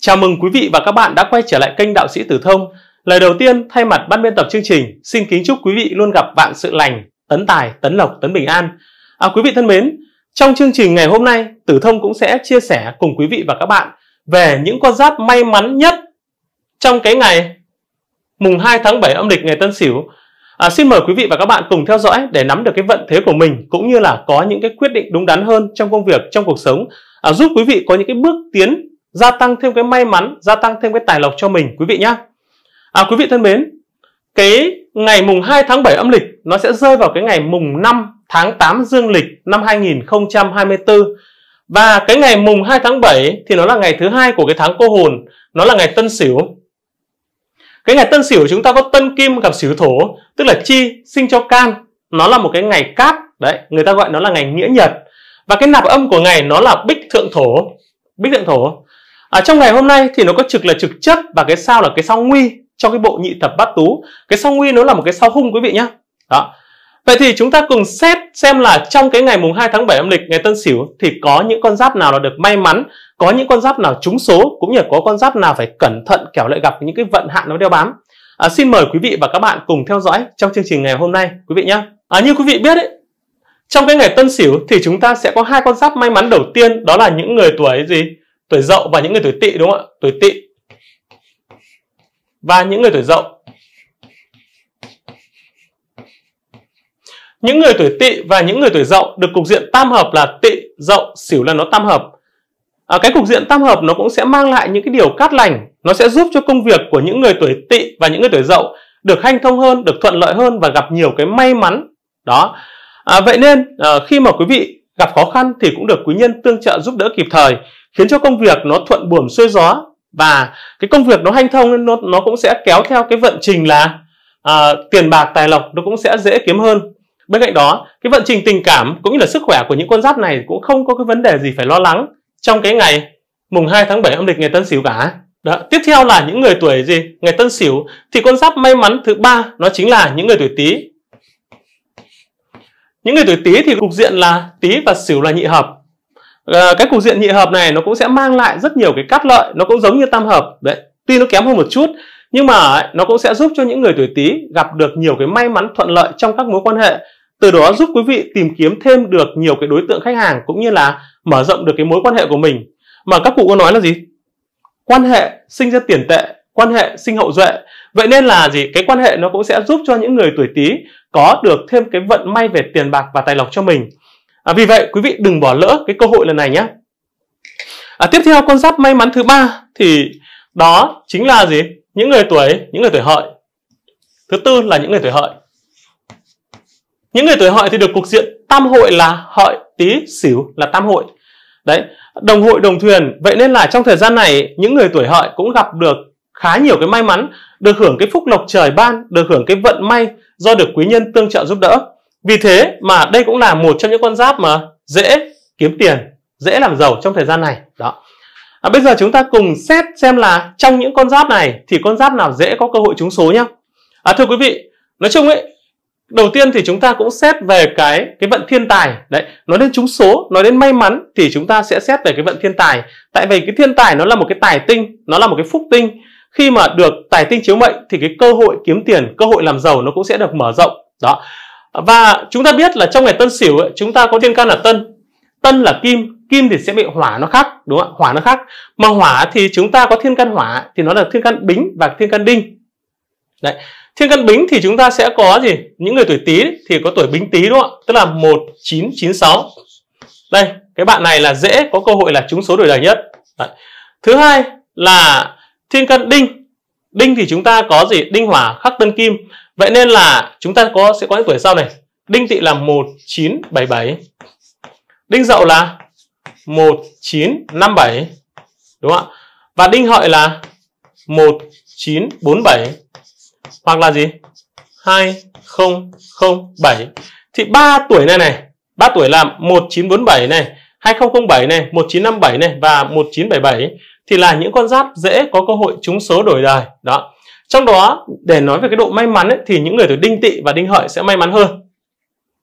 Chào mừng quý vị và các bạn đã quay trở lại kênh Đạo sĩ Tử Thông. Lời đầu tiên, thay mặt ban biên tập chương trình, xin kính chúc quý vị luôn gặp vạn sự lành, tấn tài, tấn lộc, tấn bình an. À, quý vị thân mến, trong chương trình ngày hôm nay, Tử Thông cũng sẽ chia sẻ cùng quý vị và các bạn về những con giáp may mắn nhất trong cái ngày mùng 2 tháng 7 âm lịch ngày Tân Sửu. À, xin mời quý vị và các bạn cùng theo dõi để nắm được cái vận thế của mình cũng như là có những cái quyết định đúng đắn hơn trong công việc, trong cuộc sống, à, giúp quý vị có những cái bước tiến gia tăng thêm cái may mắn, gia tăng thêm cái tài lộc cho mình quý vị nhé. À, quý vị thân mến, cái ngày mùng 2 tháng 7 âm lịch nó sẽ rơi vào cái ngày mùng 5 tháng 8 dương lịch năm 2024 và cái ngày mùng 2 tháng 7 thì nó là ngày thứ hai của cái tháng cô hồn, nó là ngày Tân Sửu. Cái ngày Tân Sửu chúng ta có Tân Kim gặp Sửu Thổ, tức là chi sinh cho can, nó là một cái ngày cát, đấy, người ta gọi nó là ngày nghĩa nhật. Và cái nạp âm của ngày nó là Bích Thượng Thổ, Bích Thượng Thổ. À, trong ngày hôm nay thì nó có trực là trực chất và cái sao là cái sao nguy trong cái bộ nhị thập bát tú. Cái sao nguy nó là một cái sao hung quý vị nhé. Đó. Vậy thì chúng ta cùng xét xem là trong cái ngày mùng 2 tháng 7 âm lịch ngày Tân Sửu thì có những con giáp nào là được may mắn, có những con giáp nào trúng số cũng như có con giáp nào phải cẩn thận kẻo lại gặp những cái vận hạn nó đeo bám. À, xin mời quý vị và các bạn cùng theo dõi trong chương trình ngày hôm nay quý vị nhé. À, như quý vị biết ấy, trong cái ngày Tân Sửu thì chúng ta sẽ có hai con giáp may mắn đầu tiên đó là những người tuổi gì? Tuổi Dậu và những người tuổi Tỵ đúng không ạ? Tuổi Tỵ. Và những người tuổi Dậu. Những người tuổi tỵ và những người tuổi dậu được cục diện tam hợp là tỵ dậu xỉu là nó tam hợp. À, cái cục diện tam hợp nó cũng sẽ mang lại những cái điều cát lành. Nó sẽ giúp cho công việc của những người tuổi tỵ và những người tuổi dậu được hanh thông hơn được thuận lợi hơn và gặp nhiều cái may mắn. Đó. À, vậy nên à, khi mà quý vị gặp khó khăn thì cũng được quý nhân tương trợ giúp đỡ kịp thời khiến cho công việc nó thuận buồm xuôi gió và cái công việc nó hanh thông nó nó cũng sẽ kéo theo cái vận trình là à, tiền bạc tài lộc nó cũng sẽ dễ kiếm hơn Bên cạnh đó, cái vận trình tình cảm cũng như là sức khỏe của những con giáp này cũng không có cái vấn đề gì phải lo lắng trong cái ngày mùng 2 tháng 7 âm lịch ngày Tân Sửu cả. Đó. Tiếp theo là những người tuổi gì? Ngày Tân Sửu thì con giáp may mắn thứ ba nó chính là những người tuổi Tý. Những người tuổi Tý thì cục diện là Tý và Sửu là nhị hợp. À, cái cục diện nhị hợp này nó cũng sẽ mang lại rất nhiều cái cát lợi, nó cũng giống như tam hợp. Đấy, tuy nó kém hơn một chút nhưng mà nó cũng sẽ giúp cho những người tuổi Tý gặp được nhiều cái may mắn thuận lợi trong các mối quan hệ. Từ đó giúp quý vị tìm kiếm thêm được nhiều cái đối tượng khách hàng cũng như là mở rộng được cái mối quan hệ của mình. Mà các cụ có nói là gì? Quan hệ sinh ra tiền tệ quan hệ sinh hậu duệ. Vậy nên là gì? Cái quan hệ nó cũng sẽ giúp cho những người tuổi tý có được thêm cái vận may về tiền bạc và tài lộc cho mình à, vì vậy quý vị đừng bỏ lỡ cái cơ hội lần này nhé. À, tiếp theo con giáp may mắn thứ ba thì đó chính là gì? Những người tuổi những người tuổi hợi. Thứ tư là những người tuổi hợi. Những người tuổi hợi thì được cục diện tam hội là hợi tý sửu là tam hội. Đấy đồng hội đồng thuyền. Vậy nên là trong thời gian này những người tuổi hợi cũng gặp được khá nhiều cái may mắn được hưởng cái phúc lộc trời ban được hưởng cái vận may do được quý nhân tương trợ giúp đỡ vì thế mà đây cũng là một trong những con giáp mà dễ kiếm tiền dễ làm giàu trong thời gian này. Đó. À, bây giờ chúng ta cùng xét xem là trong những con giáp này thì con giáp nào dễ có cơ hội trúng số nhá. À, thưa quý vị nói chung ấy đầu tiên thì chúng ta cũng xét về cái cái vận thiên tài. Đấy nói đến trúng số nói đến may mắn thì chúng ta sẽ xét về cái vận thiên tài. Tại vì cái thiên tài nó là một cái tài tinh nó là một cái phúc tinh. Khi mà được tài tinh chiếu mệnh thì cái cơ hội kiếm tiền cơ hội làm giàu nó cũng sẽ được mở rộng. Đó và chúng ta biết là trong ngày tân sửu ấy, chúng ta có thiên can là tân tân là kim kim thì sẽ bị hỏa nó khác đúng không ạ hỏa nó khác mà hỏa thì chúng ta có thiên can hỏa thì nó là thiên can bính và thiên can đinh đấy Thiên can bính thì chúng ta sẽ có gì? Những người tuổi Tý thì có tuổi bính Tý đúng không ạ? Tức là 1996. Đây, cái bạn này là dễ có cơ hội là trúng số đổi đời nhất. Đấy. Thứ hai là thiên can đinh. Đinh thì chúng ta có gì? Đinh hỏa khắc tân kim. Vậy nên là chúng ta có, sẽ có những tuổi sau này. Đinh tỵ là 1977. Đinh dậu là 1957. Đúng không ạ? Và đinh hợi là 1947 hoặc là gì 2007 thì ba tuổi này này, ba tuổi là 1947 này 2007 này 1957 này và 1977 thì là những con giáp dễ có cơ hội trúng số đổi đời. Đó. Trong đó để nói về cái độ may mắn ấy, thì những người tuổi đinh tỵ và đinh hợi sẽ may mắn hơn.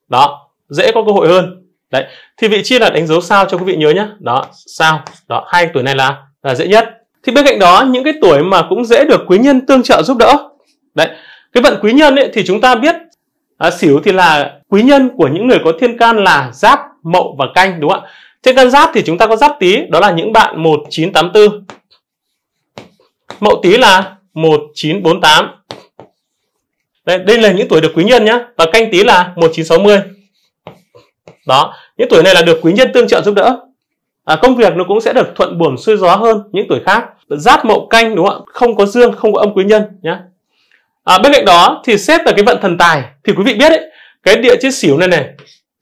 Đó dễ có cơ hội hơn. Đấy. Thì vị trí là đánh dấu sao cho quý vị nhớ nhé đó sao. Đó hai tuổi này là là dễ nhất. Thì bên cạnh đó những cái tuổi mà cũng dễ được quý nhân tương trợ giúp đỡ. Đấy. Cái vận quý nhân ấy thì chúng ta biết à, xỉu thì là quý nhân của những người có thiên can là giáp mậu và canh đúng không ạ? Trên căn giáp thì chúng ta có giáp tý đó là những bạn 1984 mậu tý là 1948 đây, đây là những tuổi được quý nhân nhé và canh tý là 1960 đó những tuổi này là được quý nhân tương trợ giúp đỡ. À, công việc nó cũng sẽ được thuận buồm xuôi gió hơn những tuổi khác. Giáp mậu canh đúng không ạ? Không có dương không có âm quý nhân nhé à, bên cạnh đó thì xét về cái vận thần tài. Thì quý vị biết đấy cái địa chi xỉu này này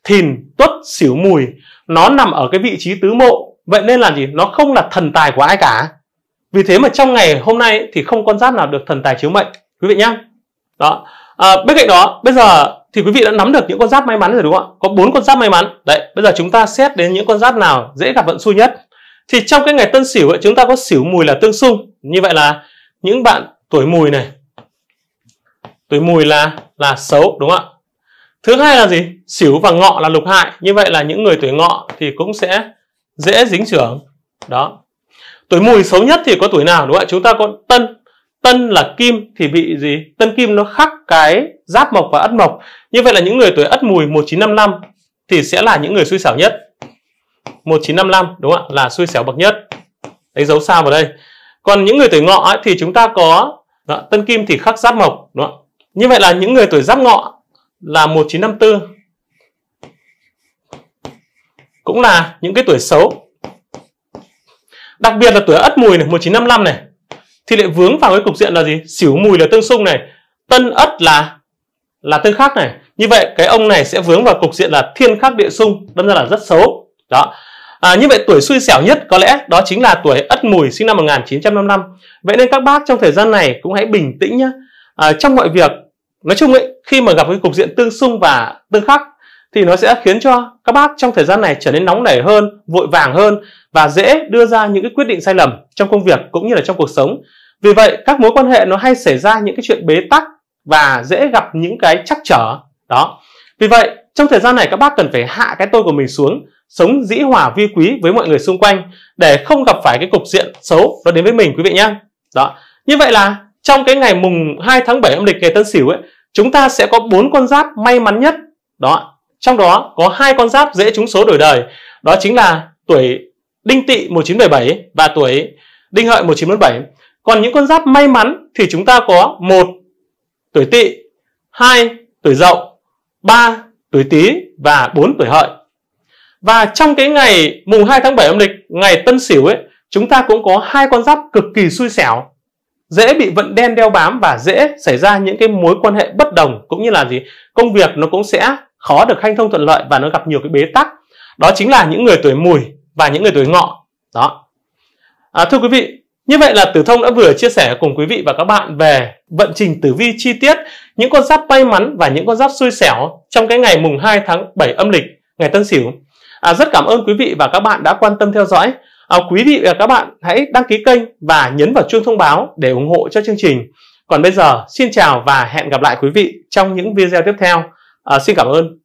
thìn tuất xỉu mùi nó nằm ở cái vị trí tứ mộ. Vậy nên là gì? Nó không là thần tài của ai cả. Vì thế mà trong ngày hôm nay thì không con giáp nào được thần tài chiếu mệnh. Quý vị nhá. Đó. À, bên cạnh đó bây giờ thì quý vị đã nắm được những con giáp may mắn rồi đúng không ạ? Có bốn con giáp may mắn. Đấy bây giờ chúng ta xét đến những con giáp nào dễ gặp vận xui nhất. Thì trong cái ngày tân sửu ấy, chúng ta có sửu mùi là tương xung. Như vậy là những bạn tuổi mùi này. Tuổi mùi là là xấu đúng không ạ? Thứ hai là gì? Xỉu và ngọ là lục hại. Như vậy là những người tuổi ngọ thì cũng sẽ dễ dính trưởng đó. Tuổi mùi xấu nhất thì có tuổi nào? Đúng không ạ? Chúng ta có tân. Tân là kim thì bị gì? Tân kim nó khắc cái giáp mộc và ất mộc. Như vậy là những người tuổi ất mùi 1955 thì sẽ là những người xui xẻo nhất. 1955 đúng không ạ? Là xui xẻo bậc nhất. Đánh dấu sao vào đây. Còn những người tuổi ngọ ấy, thì chúng ta có đó, tân kim thì khắc giáp mộc đúng không ạ? Như vậy là những người tuổi giáp ngọ là 1954 cũng là những cái tuổi xấu. Đặc biệt là tuổi ất mùi này 1955 này. Thì lại vướng vào cái cục diện là gì? Xỉu mùi là tương xung này. Tân ất là là tương khắc này. Như vậy cái ông này sẽ vướng vào cục diện là thiên khắc địa xung đâm ra là rất xấu. Đó. À, như vậy tuổi xui xẻo nhất có lẽ đó chính là tuổi ất mùi sinh năm 1955 vậy nên các bác trong thời gian này cũng hãy bình tĩnh nhé à, trong mọi việc nói chung ấy, khi mà gặp cái cục diện tương xung và tương khắc, thì nó sẽ khiến cho các bác trong thời gian này trở nên nóng nảy hơn, vội vàng hơn và dễ đưa ra những cái quyết định sai lầm trong công việc cũng như là trong cuộc sống. Vì vậy, các mối quan hệ nó hay xảy ra những cái chuyện bế tắc và dễ gặp những cái chắc trở. Đó. Vì vậy, trong thời gian này các bác cần phải hạ cái tôi của mình xuống, sống dĩ hòa vi quý với mọi người xung quanh để không gặp phải cái cục diện xấu nó đến với mình, quý vị nhé đó. Như vậy là trong cái ngày mùng 2 tháng 7 âm lịch ngày Tân Sửu ấy, chúng ta sẽ có bốn con giáp may mắn nhất. Đó, trong đó có hai con giáp dễ trúng số đổi đời. Đó chính là tuổi Đinh Tỵ 1977 và tuổi Đinh Hợi 1947 còn những con giáp may mắn thì chúng ta có một tuổi Tỵ, hai tuổi Dậu, ba tuổi Tý và bốn tuổi Hợi. Và trong cái ngày mùng 2 tháng 7 âm lịch ngày Tân Sửu ấy, chúng ta cũng có hai con giáp cực kỳ xui xẻo dễ bị vận đen đeo bám và dễ xảy ra những cái mối quan hệ bất đồng cũng như là gì công việc nó cũng sẽ khó được hanh thông thuận lợi và nó gặp nhiều cái bế tắc đó chính là những người tuổi mùi và những người tuổi ngọ đó à, thưa quý vị như vậy là Tử Thông đã vừa chia sẻ cùng quý vị và các bạn về vận trình tử vi chi tiết những con giáp may mắn và những con giáp xui xẻo trong cái ngày mùng 2 tháng 7 âm lịch, ngày Tân Sửu. À, rất cảm ơn quý vị và các bạn đã quan tâm theo dõi. À, quý vị và các bạn hãy đăng ký kênh và nhấn vào chuông thông báo để ủng hộ cho chương trình. Còn bây giờ, xin chào và hẹn gặp lại quý vị trong những video tiếp theo. À, xin cảm ơn.